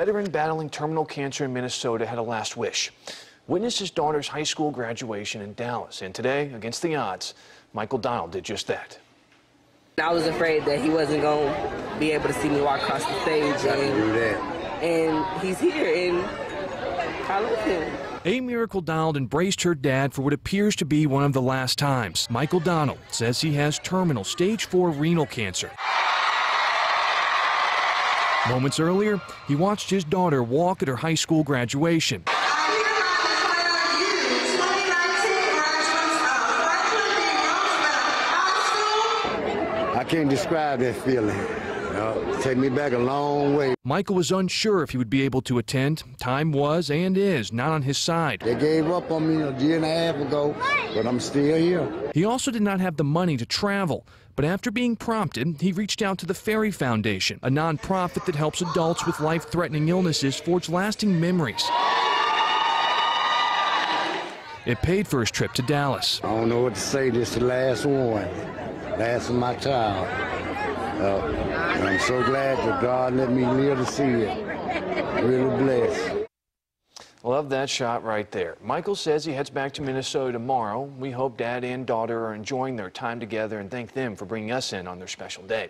veteran battling terminal cancer in Minnesota had a last wish. Witness his daughter's high school graduation in Dallas. And today, against the odds, Michael Donald did just that. I was afraid that he wasn't going to be able to see me walk across the stage. And, do that. and he's here, and I love him. A-Miracle Donald embraced her dad for what appears to be one of the last times. Michael Donald says he has terminal stage 4 renal cancer. Moments earlier, he watched his daughter walk at her high school graduation. I can't describe that feeling. Know, take me back a long way. Michael was unsure if he would be able to attend. Time was and is not on his side. They gave up on me a year and a half ago, but I'm still here. He also did not have the money to travel. But after being prompted, he reached out to the Ferry Foundation, a nonprofit that helps adults with life threatening illnesses forge lasting memories. It paid for his trip to Dallas. I don't know what to say. This is the last one. Last of my child. Uh, I'm so glad that God let me live to see it. Really blessed. Love that shot right there. Michael says he heads back to Minnesota tomorrow. We hope dad and daughter are enjoying their time together and thank them for bringing us in on their special day.